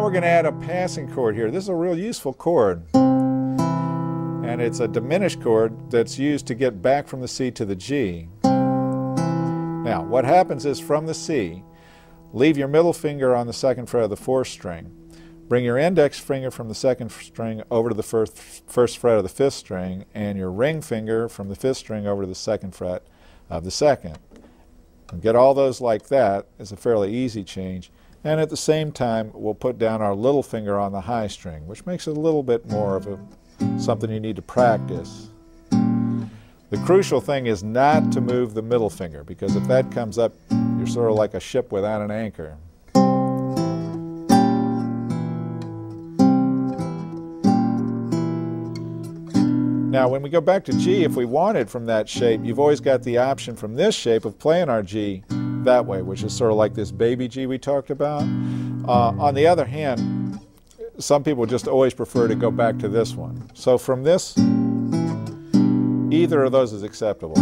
Now we're going to add a passing chord here. This is a real useful chord. And it's a diminished chord that's used to get back from the C to the G. Now, what happens is from the C, leave your middle finger on the second fret of the fourth string. Bring your index finger from the second string over to the first, first fret of the fifth string, and your ring finger from the fifth string over to the second fret of the second. And get all those like that is a fairly easy change. And at the same time, we'll put down our little finger on the high string, which makes it a little bit more of a, something you need to practice. The crucial thing is not to move the middle finger, because if that comes up, you're sort of like a ship without an anchor. Now, when we go back to G, if we wanted from that shape, you've always got the option from this shape of playing our G that way, which is sort of like this baby G we talked about. Uh, on the other hand, some people just always prefer to go back to this one. So from this, either of those is acceptable.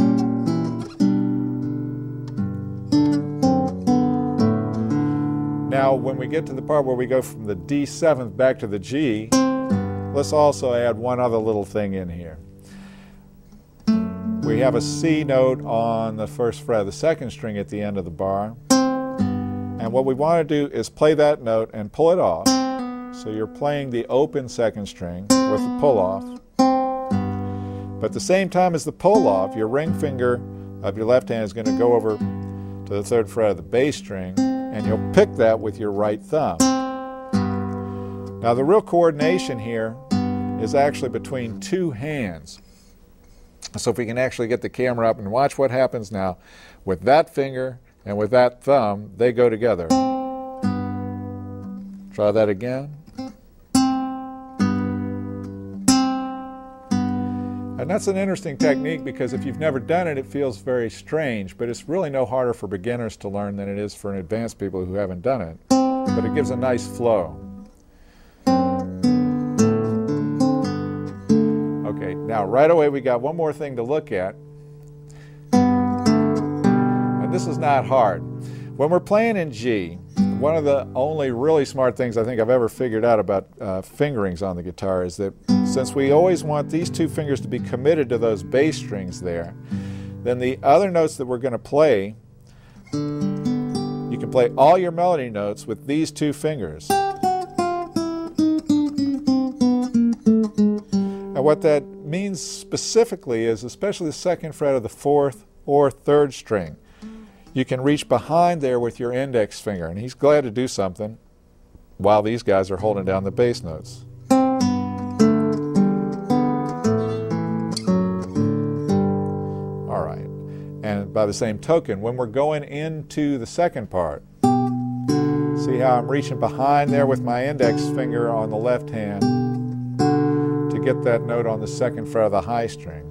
Now, when we get to the part where we go from the D7th back to the G, let's also add one other little thing in here. We have a C note on the first fret of the second string at the end of the bar. And what we want to do is play that note and pull it off. So you're playing the open second string with the pull off. But at the same time as the pull off, your ring finger of your left hand is going to go over to the third fret of the bass string, and you'll pick that with your right thumb. Now the real coordination here is actually between two hands. So if we can actually get the camera up and watch what happens now with that finger and with that thumb, they go together. Try that again. And that's an interesting technique because if you've never done it, it feels very strange, but it's really no harder for beginners to learn than it is for an advanced people who haven't done it. But it gives a nice flow. Okay, now right away we got one more thing to look at. And this is not hard. When we're playing in G, one of the only really smart things I think I've ever figured out about uh, fingerings on the guitar is that since we always want these two fingers to be committed to those bass strings there, then the other notes that we're going to play, you can play all your melody notes with these two fingers. And what that means specifically is, especially the second fret of the fourth or third string, you can reach behind there with your index finger. And he's glad to do something while these guys are holding down the bass notes. All right. And by the same token, when we're going into the second part, see how I'm reaching behind there with my index finger on the left hand to get that note on the second fret of the high string.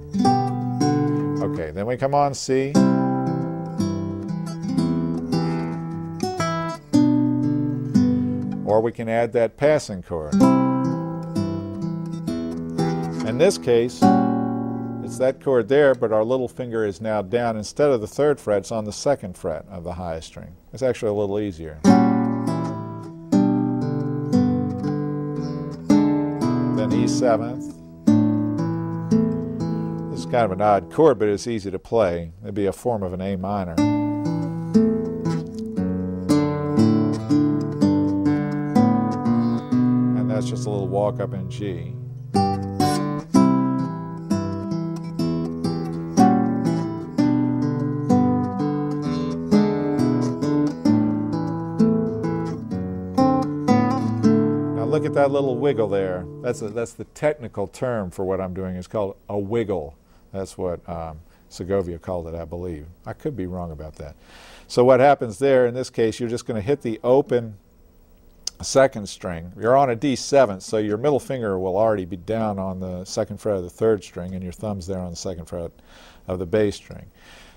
Okay, then we come on C. Or we can add that passing chord. In this case, it's that chord there, but our little finger is now down. Instead of the third fret, it's on the second fret of the high string. It's actually a little easier. Seventh. This is kind of an odd chord, but it's easy to play. It'd be a form of an A minor. And that's just a little walk up in G. that little wiggle there. That's, a, that's the technical term for what I'm doing. It's called a wiggle. That's what um, Segovia called it, I believe. I could be wrong about that. So what happens there, in this case, you're just going to hit the open second string. You're on a D7, so your middle finger will already be down on the second fret of the third string, and your thumb's there on the second fret of the bass string.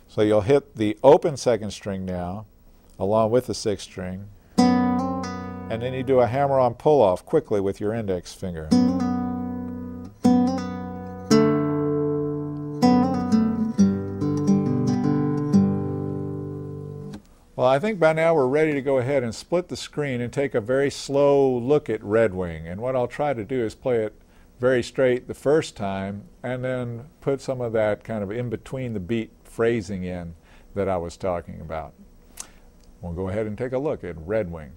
So you'll hit the open second string now, along with the sixth string, and then you do a hammer-on pull-off quickly with your index finger. Well, I think by now we're ready to go ahead and split the screen and take a very slow look at Red Wing. And what I'll try to do is play it very straight the first time and then put some of that kind of in between the beat phrasing in that I was talking about. We'll go ahead and take a look at Red Wing.